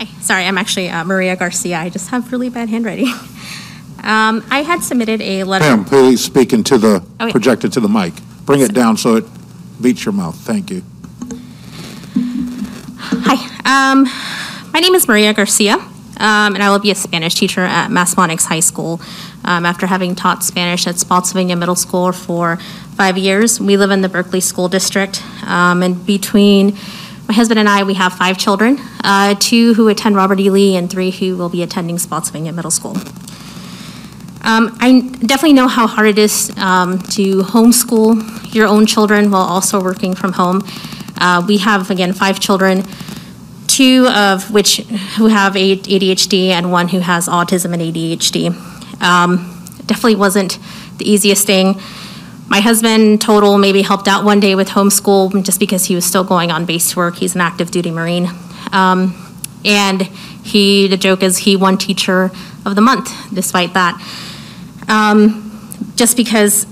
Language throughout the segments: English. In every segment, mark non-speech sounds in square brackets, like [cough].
Hi, sorry, I'm actually uh, Maria Garcia. I just have really bad handwriting. [laughs] Um, I had submitted a letter. Pam, please speak into the, Oh, yeah. project it to the mic. Bring it down so it beats your mouth. Thank you. Hi, um, my name is Maria Garcia, um, and I will be a Spanish teacher at Massaponax High School. Um, after having taught Spanish at Spotsylvania Middle School for five years, we live in the Berkeley School District, um, and between my husband and I, we have five children, uh, two who attend Robert E. Lee and three who will be attending Spotsylvania Middle School. Um, I definitely know how hard it is um, to homeschool your own children while also working from home. Uh, we have, again, five children, two of which who have ADHD and one who has autism and ADHD. Um, definitely wasn't the easiest thing. My husband, total, maybe helped out one day with homeschool just because he was still going on base work. He's an active duty Marine. Um, and he, the joke is, he won Teacher of the Month despite that um, just because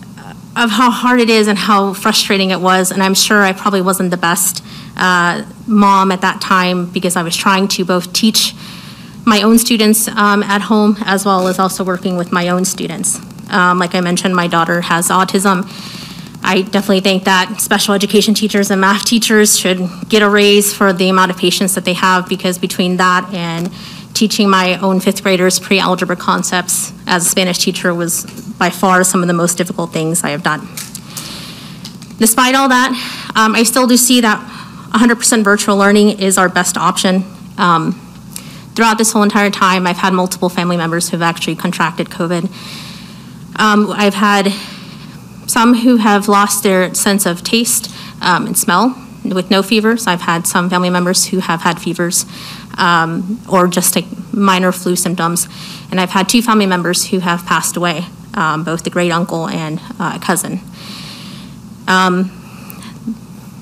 of how hard it is and how frustrating it was. And I'm sure I probably wasn't the best uh, mom at that time because I was trying to both teach my own students um, at home as well as also working with my own students. Um, like I mentioned, my daughter has autism. I definitely think that special education teachers and math teachers should get a raise for the amount of patience that they have because between that and teaching my own fifth graders pre-algebra concepts as a Spanish teacher was by far some of the most difficult things I have done. Despite all that, um, I still do see that 100% virtual learning is our best option. Um, throughout this whole entire time, I've had multiple family members who've actually contracted COVID. Um, I've had some who have lost their sense of taste um, and smell with no fevers. I've had some family members who have had fevers um, or just like minor flu symptoms. And I've had two family members who have passed away, um, both the great uncle and uh, a cousin. Um,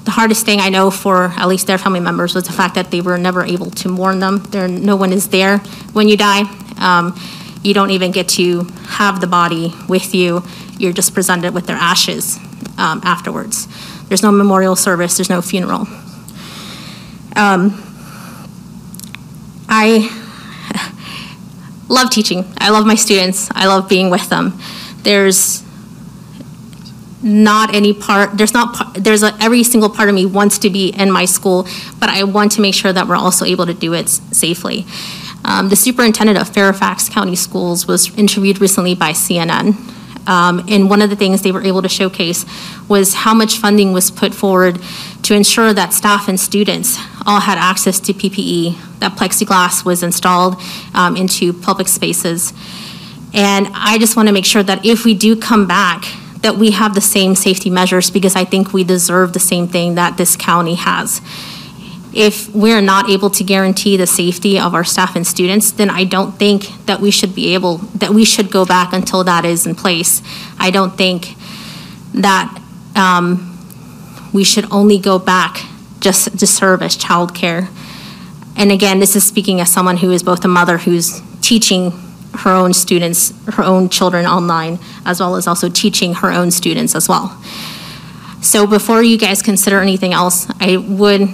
the hardest thing I know for at least their family members was the fact that they were never able to mourn them. There, no one is there when you die. Um, you don't even get to have the body with you. You're just presented with their ashes um, afterwards. There's no memorial service. There's no funeral. Um, I love teaching. I love my students. I love being with them. There's not any part, there's not, there's a, every single part of me wants to be in my school, but I want to make sure that we're also able to do it safely. Um, the superintendent of Fairfax County Schools was interviewed recently by CNN. Um, and one of the things they were able to showcase was how much funding was put forward to ensure that staff and students all had access to PPE, that plexiglass was installed um, into public spaces. And I just want to make sure that if we do come back, that we have the same safety measures because I think we deserve the same thing that this county has. If we're not able to guarantee the safety of our staff and students, then I don't think that we should be able, that we should go back until that is in place. I don't think that um, we should only go back just to serve as childcare. And again, this is speaking as someone who is both a mother who's teaching her own students, her own children online, as well as also teaching her own students as well. So before you guys consider anything else, I would,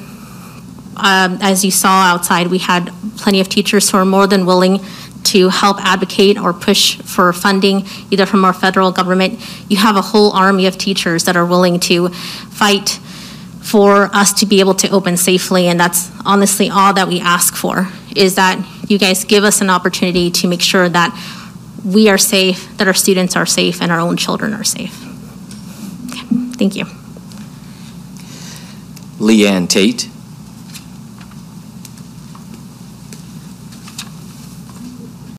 um, as you saw outside, we had plenty of teachers who are more than willing to help advocate or push for funding, either from our federal government. You have a whole army of teachers that are willing to fight for us to be able to open safely, and that's honestly all that we ask for, is that you guys give us an opportunity to make sure that we are safe, that our students are safe, and our own children are safe. Okay, Thank you. Leanne Tate.